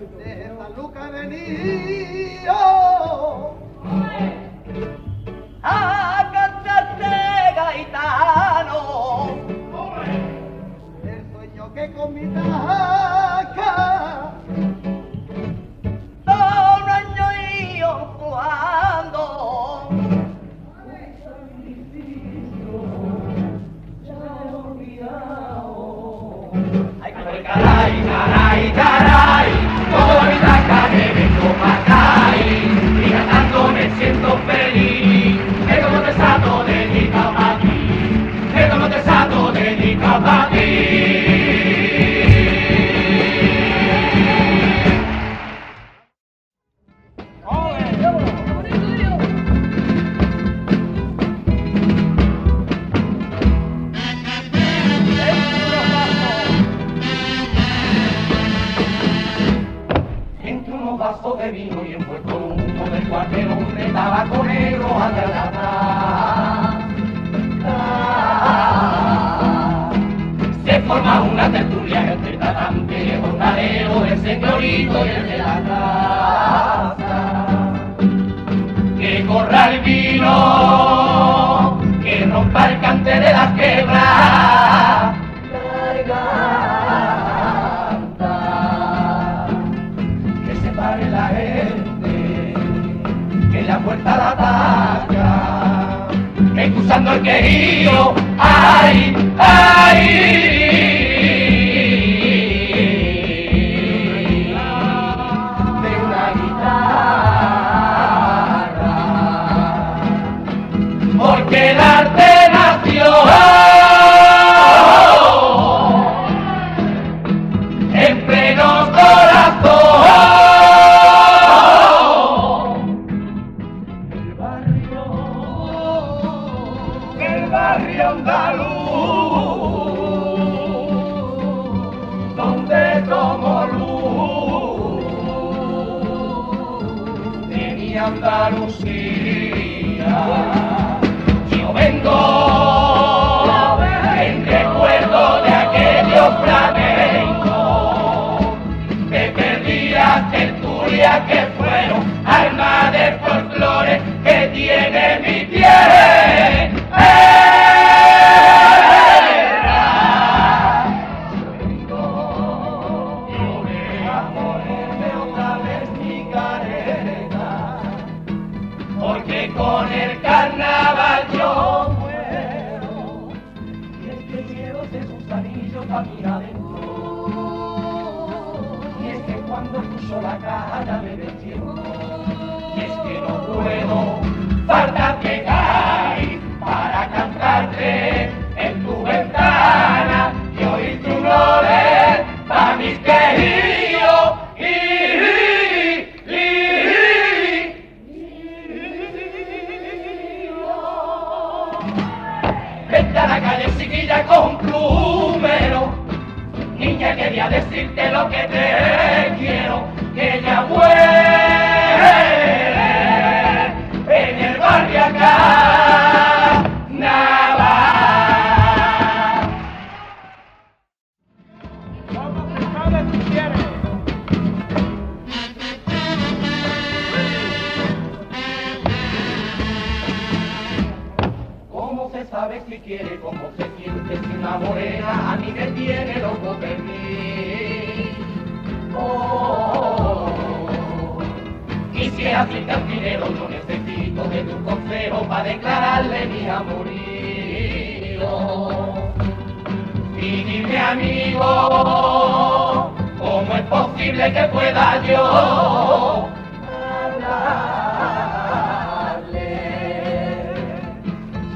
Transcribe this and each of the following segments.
Desde San Lucas venía. Como Deme un consejo para declararle mi amorío. Y dime amigo, ¿cómo es posible que pueda yo hablarle?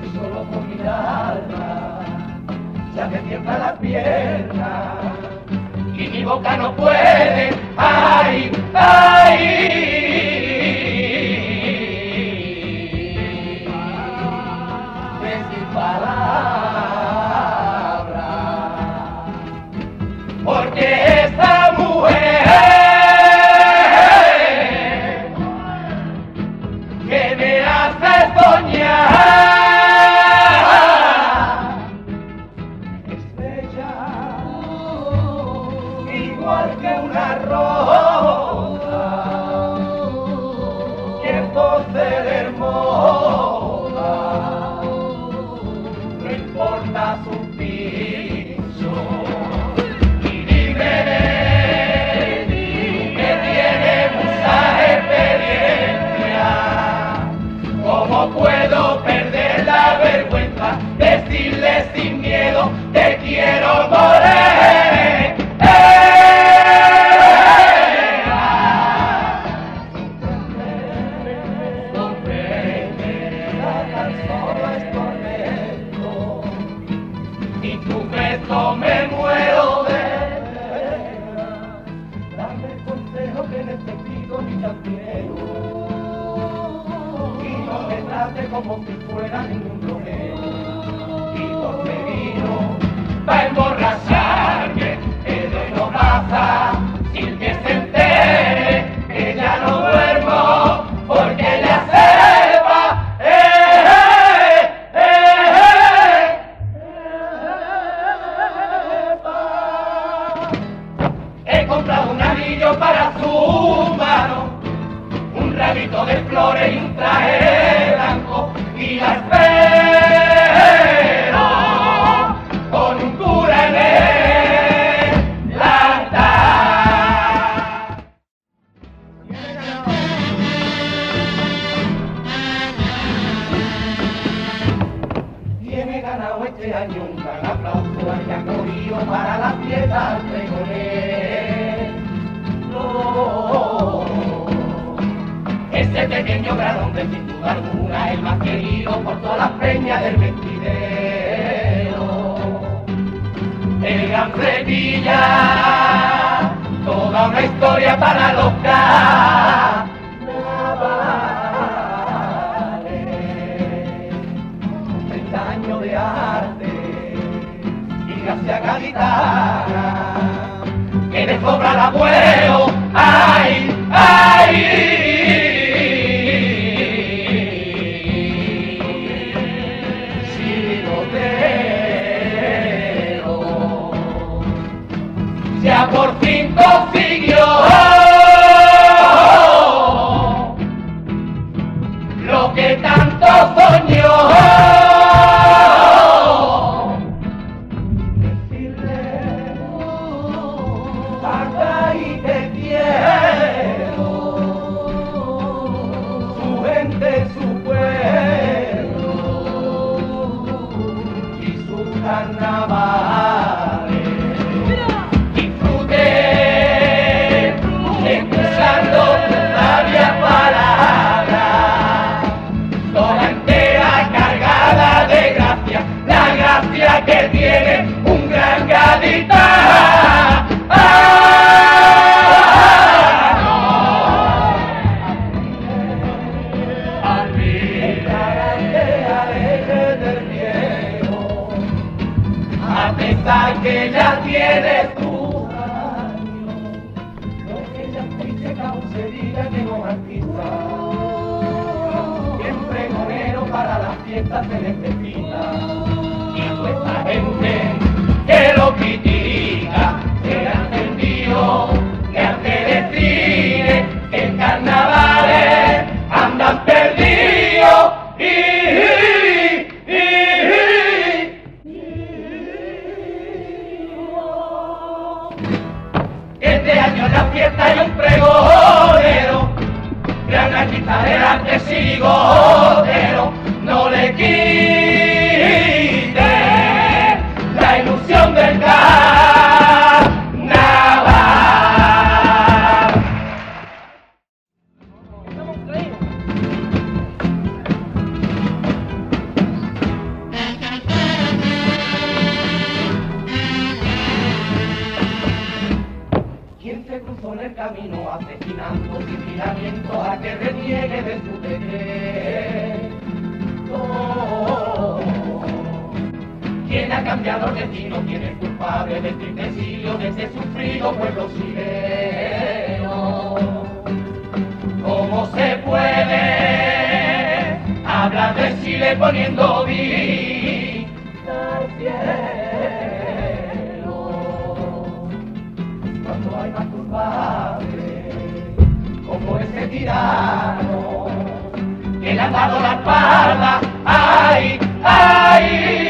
Si solo con mirarla ya me tiembla la pierna y mi boca no puede, ay, ay. como si fuera ningún este año un gran aplauso haya corrido para las piezas pregones. Oh, este pequeño gran hombre sin duda alguna el más querido por todas las peñas del vestidero. El gran Sevilla, toda una historia para los que le sobra el abuelo, ay, ay. que tiene un gran gaditano. este año la fiesta hay un pregonero, gran guitarrera que sigo, no le quito. Cambiado el destino? ¿Quién es culpable del triste exilio de ese sufrido pueblo chileno? ¿Cómo se puede hablar de Chile poniendo vista al cielo? cuando hay más culpables, como ese tirano que le han dado la espalda, ay, ay.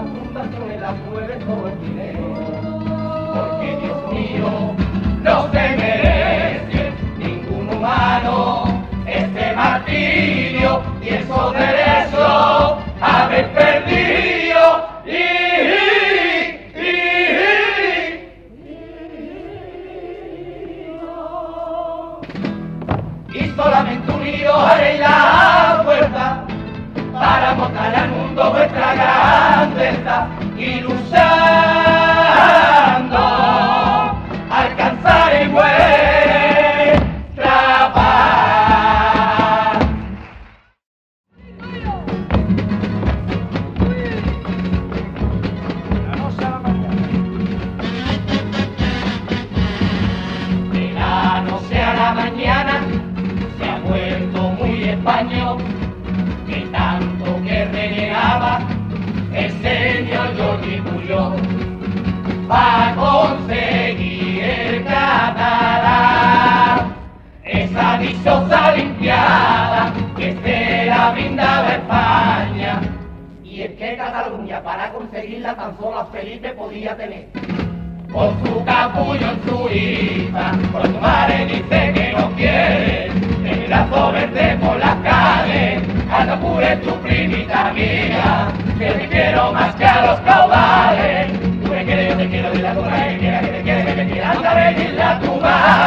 Fundaciones las mueve todo el dinero. Porque Dios mío, no se merece ningún humano este martirio y esos derechos al mundo vuestra grandeza y alcanzar en vuestra paz. De la a la mañana se ha vuelto muy español Jordi Puyol para conseguir el catalán esa dichosa limpiada que se la brindaba España. Y es que Cataluña para conseguirla tan solo a Felipe podía tener con su capullo en su hija, por su madre dice que no quiere, el brazo verde por las calles, anda pure tu primita mía, que te quiero más que a los caudales, tú me quieres, yo te quiero, dile a tu madre que quiera, que te quiere, que me quiera, anda a tu madre,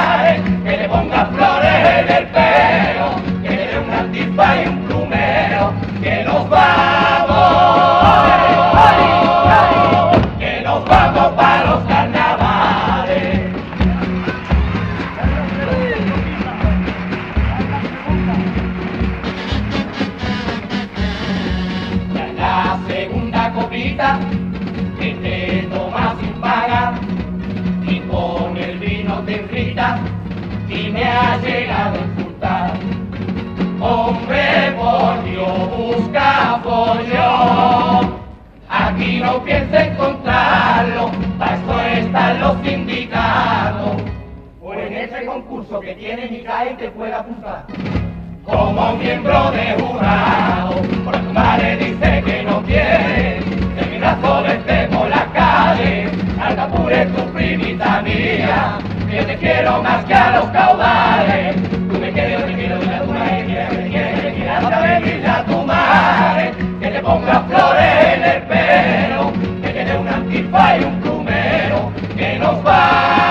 miembro de jurado. Por tu madre dice que no quiere, de mi brazo por la calle. Alcapure tu primita mía, que yo te quiero más que a los caudales. Tú me quieres, te quiero, mira tu madre, mira, me quieres, me quieres, tu madre, que te ponga flores en el pelo, que te dé un antifa y un plumero, que nos va.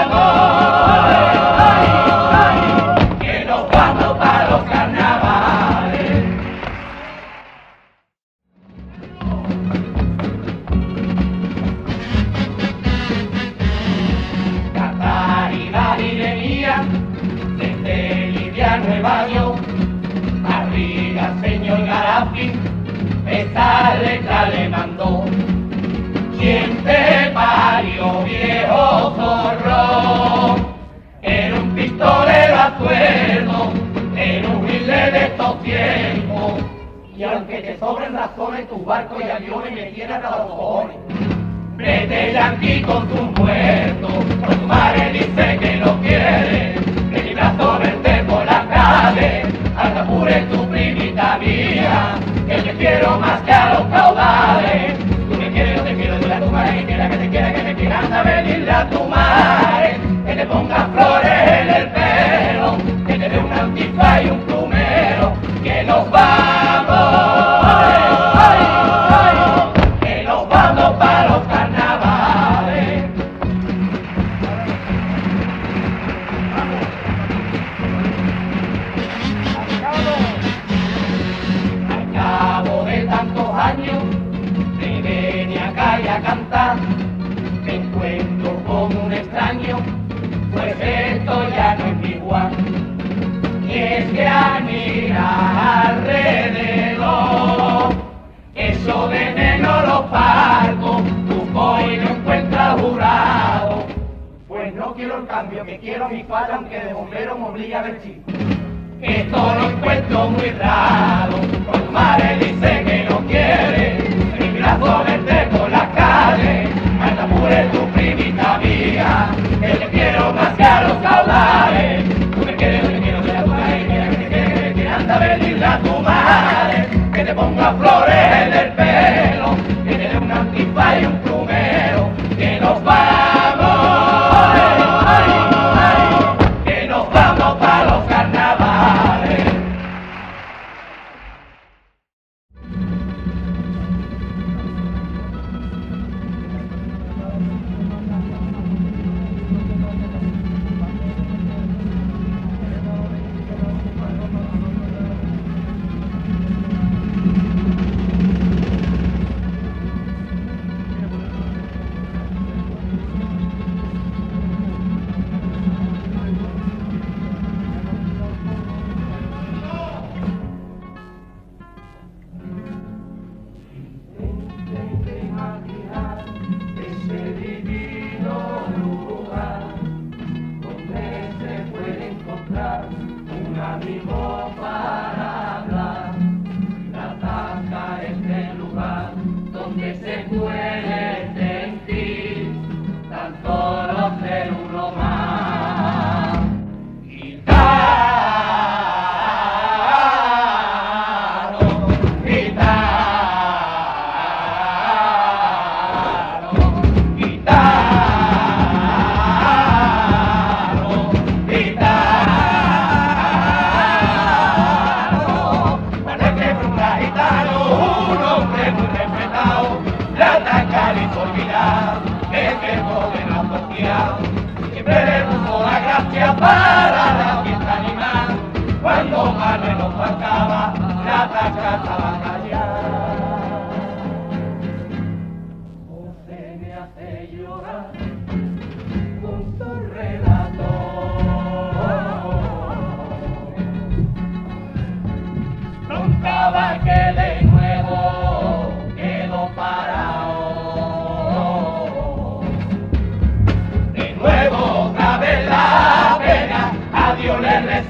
Esa letra le mandó. ¿Quién te parió, viejo zorro? Era un pistolero acuerdo, era un humilde de estos tiempos. Y aunque te sobren razones, tus barcos y aviones me tienen a los cojones. Vete aquí con tu muerto, tu madre dice que no quiere, que libras verte por la calle, hasta pure tu primita mía quiero más que a los caudales. Tú me quieres, yo te quiero, dile a tu madre que quiera, que te quiera, que me quiera, anda, venirle a tu madre, que te ponga flores en el pelo, que te dé un antifa y un plumero, que nos vamos. A. Esto lo encuentro muy raro, cuando madre dice que no quiere, mi brazo verte por la calle, hasta pure tu primita mía, que te quiero más que a los caudales, tú me quieres, me quiero, ser a tu madre, anda venirle a tu madre, que te ponga flores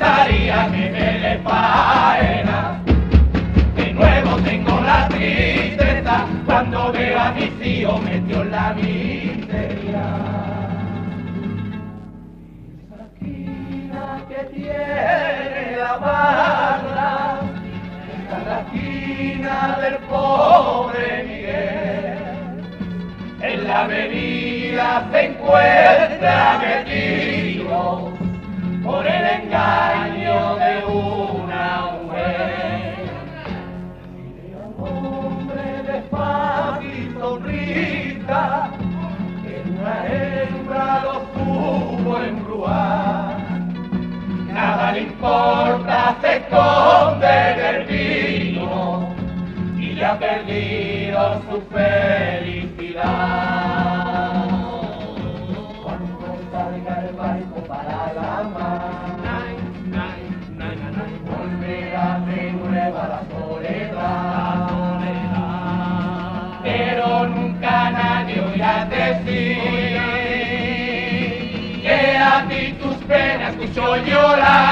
que me le faena. De nuevo tengo la tristeza cuando veo a mis hijos metió en la miseria. Esa esquina que tiene la barra, está la esquina del pobre Miguel. En la avenida se encuentra metido por extraño de una mujer. Y un hombre de paz y sonrisa, que una hembra lo supo embruar. Nada le importa, se esconde del vino y ya ha perdido su felicidad. Escuchó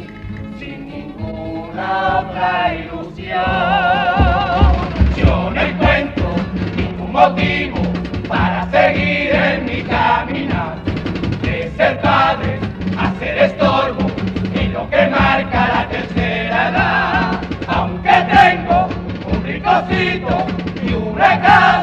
ninguna otra ilusión. Yo no encuentro ningún motivo para seguir en mi caminar, de ser padre a estorbo en lo que marca la tercera edad, aunque tengo un ricocito y una cama